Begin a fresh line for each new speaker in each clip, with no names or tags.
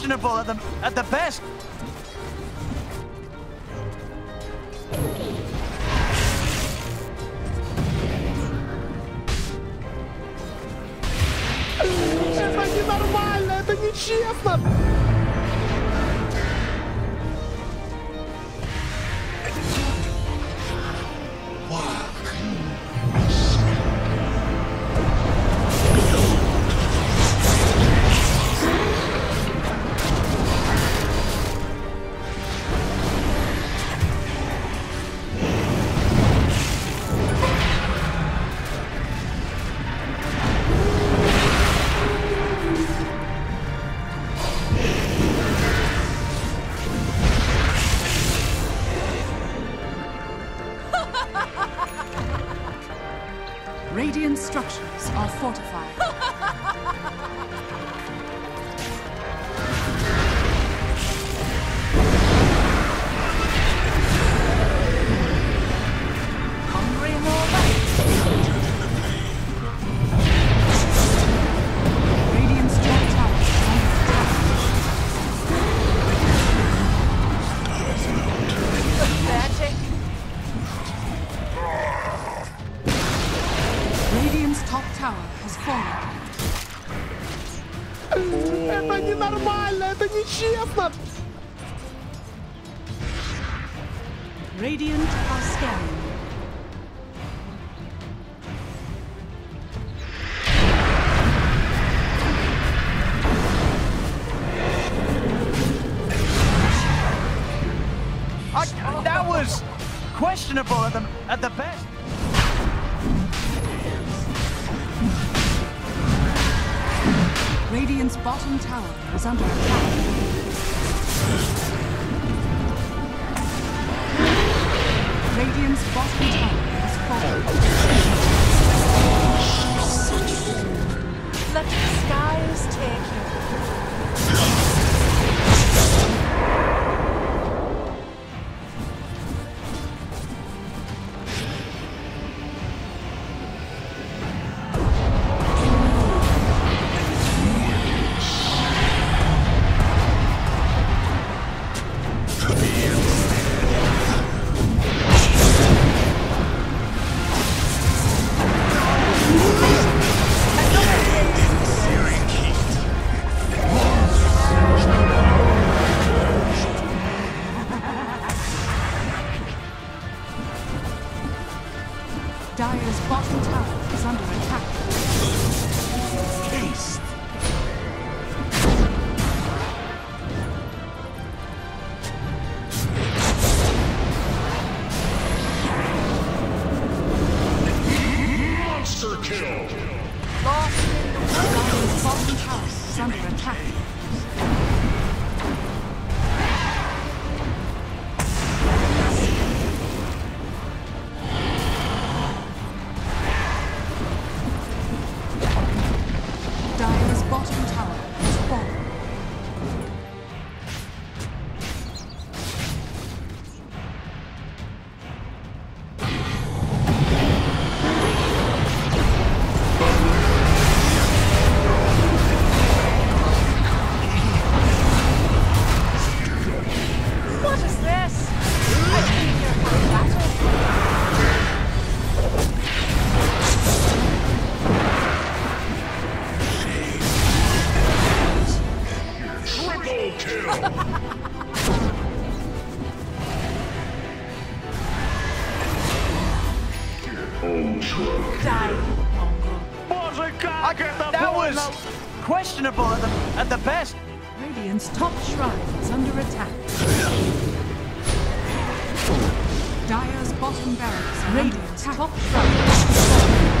Questionable at the at the best.
Это ненормально, это нечестно!
Structures
Hiçbir şey yapmam.
Radiant are scanning.
questionable at the at the best.
Bottom tower is under attack. Radiant's bottom tower.
Let the skies take you.
That was questionable at the, at the best.
Radiant's top shrine is under attack. Dire's bottom barracks are Radiant's top shrine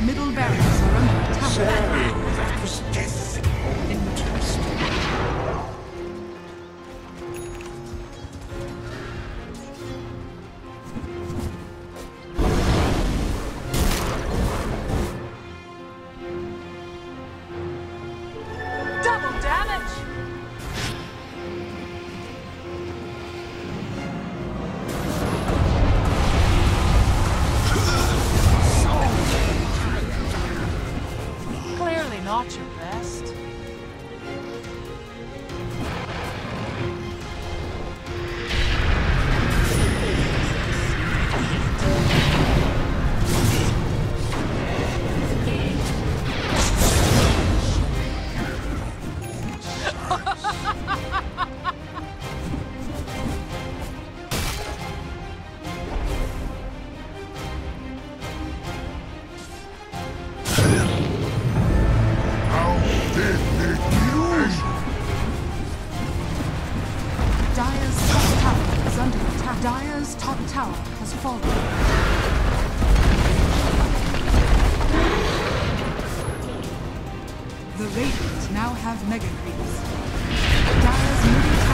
Middle barracks are under attack.
That was death.
Double damage.
Dire's top tower has fallen. The Radiant now have Mega Creeps. Dire's middle tower